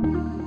thank you